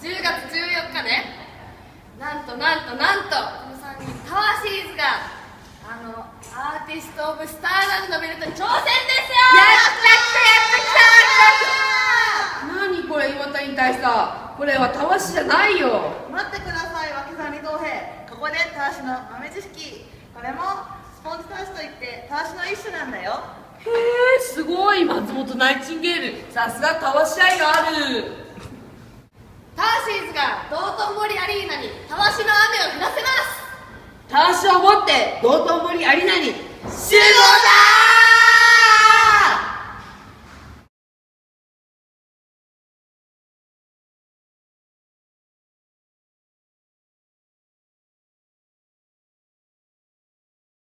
10月14日ね。なんとなんとなんとこの3人タワーシリーズがあのアーティスト・オブ・スターダムのベルトに挑戦ですよ！やったきたやったきたやった何これ岩田に対したこれはタワシじゃないよ。待ってください脇さんに同平ここでタワシの豆知識。これもスポンジタワシといってタワシの一種なんだよ。へえすごい。松本ナイチンゲール。さすがたわし愛がある。道頓堀アリーナにたわしの雨を降らせます。たわしを持って道頓堀アリーナに。